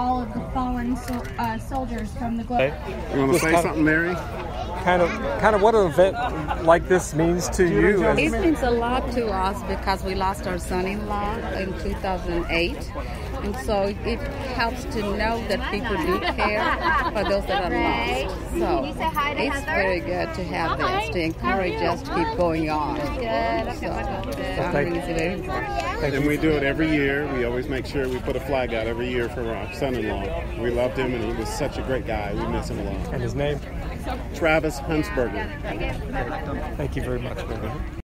all of the fallen so, uh, soldiers from the globe. You want to say something, Mary? Kind of, kind of what an event like this means to you. It means a lot to us because we lost our son-in-law in 2008, and so it helps to know that people do care for those that are lost. So it's very good to have this to encourage us to keep going on. So, so I think it's very important. And we do it every year. We always make sure we put a flag out every year for our son-in-law. We loved him, and he was such a great guy. We miss him a lot. And his name? Travis Huntsberger. Thank you very much, brother.